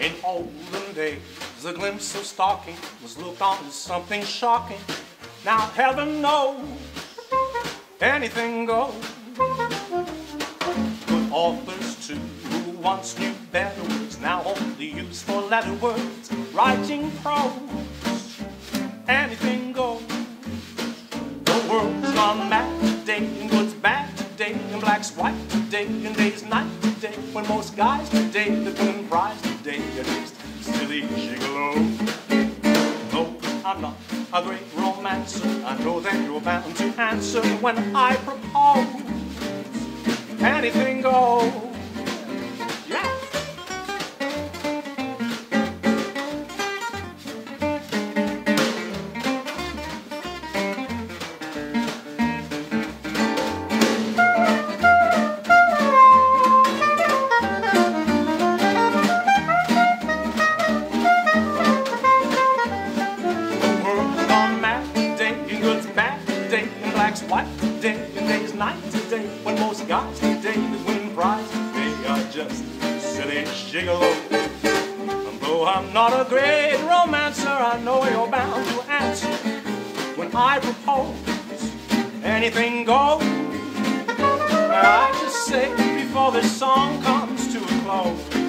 In olden days, a glimpse of stalking was looked on as something shocking. Now heaven knows anything goes. Good authors too, who once knew better words, now only use four letter words, writing prose. Anything goes. The world's gone mad today, and good's bad today, and black's white today, and day's night today. When most guys today that win prize silly gigolo. No, I'm not a great romancer. I know that you're bound to answer when I propose. Anything goes. Black's white today, day's night today. When most guys today that win prize today are just silly gigolos. Though I'm not a great romancer, I know you're bound to answer when I propose. Anything goes. I just say before this song comes to a close.